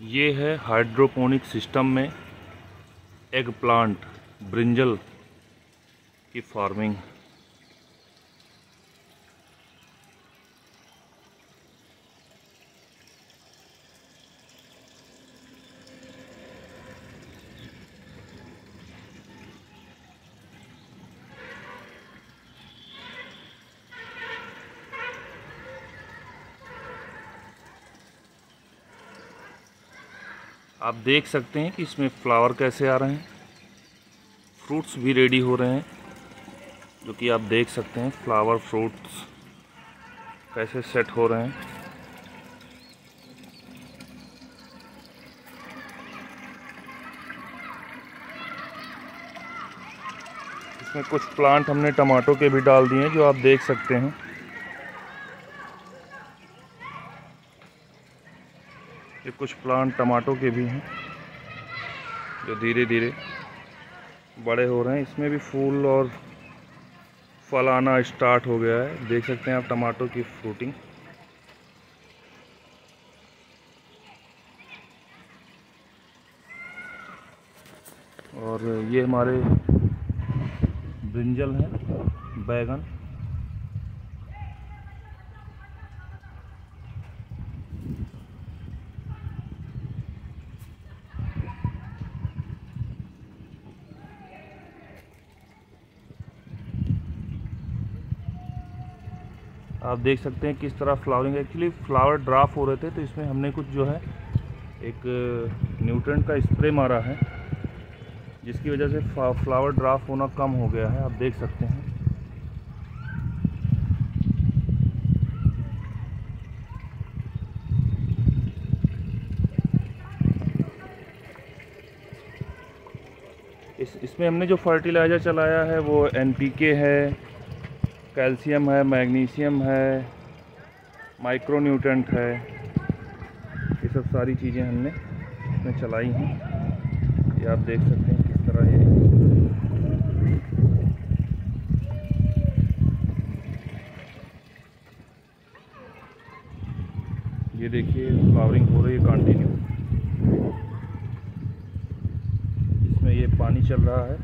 ये है hydroponic system में एग प्लांट ब्रिंजल की फ़ार्मिंग। आप देख सकते हैं कि इसमें फ्लावर कैसे आ रहे हैं। फ्रूट्स भी रेडी हो रहे हैं, जो कि आप देख सकते हैं फ्लावर फ्रूट्स कैसे सेट हो रहे हैं। इसमें कुछ प्लांट हमने टमाटो के भी डाल दिए हैं, जो आप देख सकते हैं। ये कुछ प्लांट टमाटो के भी हैं, जो धीरे धीरे बड़े हो रहे हैं। इसमें भी फूल और फल आना स्टार्ट हो गया है। देख सकते हैं आप टमाटो की फ्रूटिंग और ये हमारे ब्रिंजल हैं, बैगन। आप देख सकते हैं किस तरह फ्लावरिंग एक्चुअली फ्लावर ड्राफ हो रहे थे तो इसमें हमने कुछ जो है, एक न्यूट्रेंट का स्प्रे मारा है, जिसकी वजह से फ्लावर ड्राफ होना कम हो गया है। आप देख सकते हैं। इस, इसमें हमने जो फर्टिलाइज़र चलाया है, वो एन है। कैल्शियम है, मैग्नीशियम है माइक्रो न्यूट्रेंट है, ये सब सारी चीज़ें हमने इसमें चलाई हैं। ये आप देख सकते हैं किस तरह ये ये देखिए फ्लावरिंग हो रही है कंटिन्यू इसमें ये पानी चल रहा है।